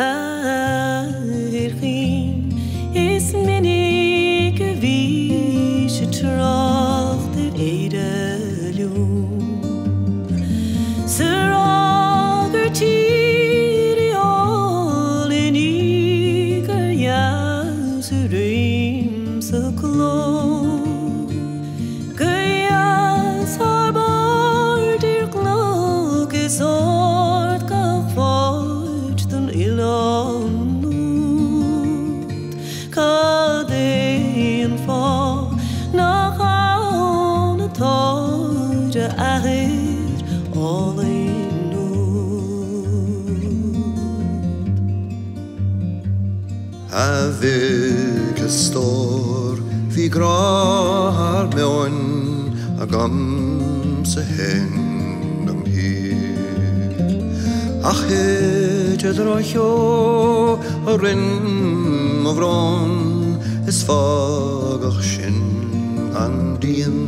Ah. Ein ffo na chawn y tord y ahir ôl ein nŵd A bhig is stór hí grár mein a fágach sin an díon.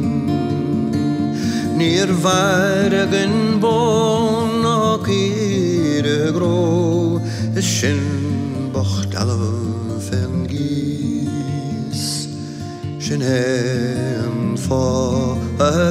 Níor bhair a gin bón ach ire gró is sin bach dalh fan gís sin an fá a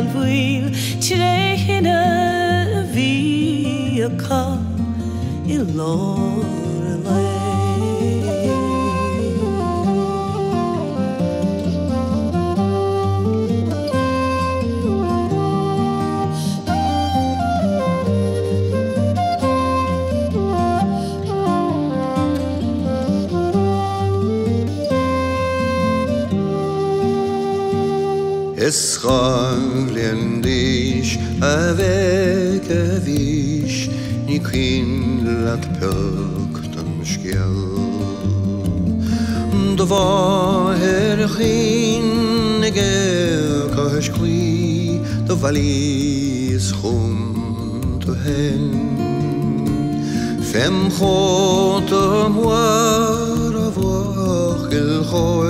dé gan bhfuil tre hinne bhí a es Israelen dich avec dich ni kvinlat pökten skjell Dva her skinnige kahskri Da valis chum to hen Fem chot amoar wachel el chol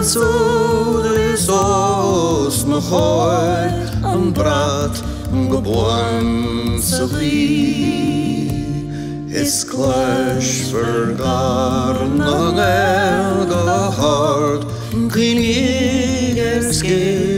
Ansur ist aus noch heu am Brat geboren zu Is clash vergaren an el gehört, kein jedes Geld.